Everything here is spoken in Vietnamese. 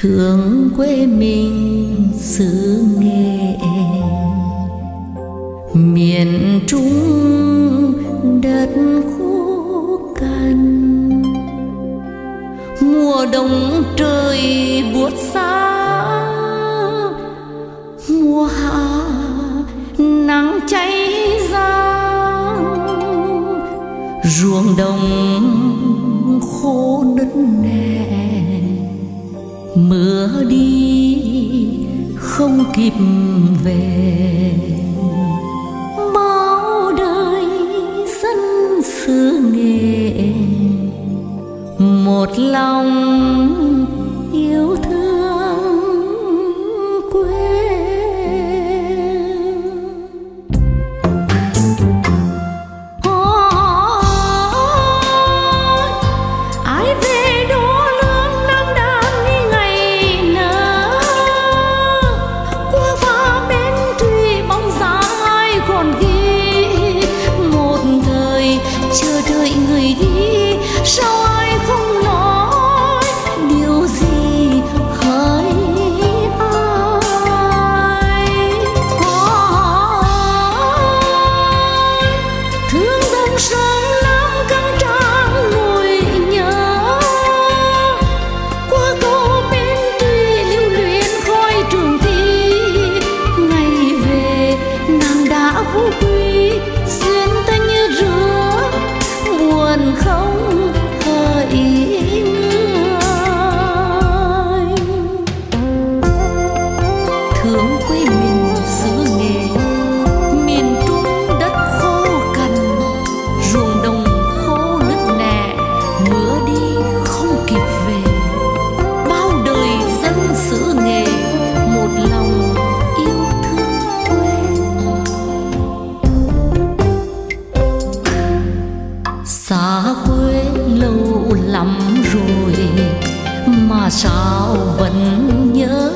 thương quê mình xứ nghệ. Miền trung đất khô cằn, mùa đông trời buốt giá mùa hạ nắng cháy ra ruộng đồng mưa đi không kịp về. Bao đời dân xứ nghệ một lòng yêu thương. sao vẫn nhớ